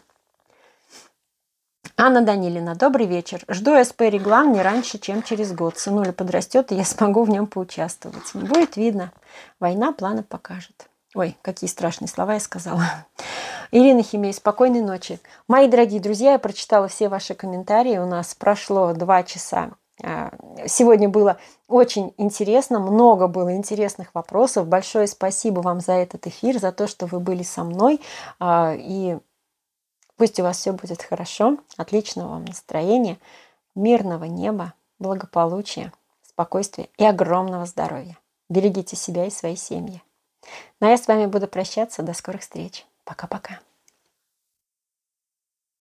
Анна Данилина, добрый вечер. Жду СП реглам не раньше, чем через год. Сынуля подрастет, и я смогу в нем поучаствовать. Будет видно. Война планы покажет. Ой, какие страшные слова я сказала. Ирина Химей, спокойной ночи. Мои дорогие друзья, я прочитала все ваши комментарии. У нас прошло два часа. А, сегодня было очень интересно, много было интересных вопросов. Большое спасибо вам за этот эфир, за то, что вы были со мной. А, и Пусть у вас все будет хорошо, отличного вам настроения, мирного неба, благополучия, спокойствия и огромного здоровья. Берегите себя и свои семьи. Ну а я с вами буду прощаться. До скорых встреч. Пока-пока.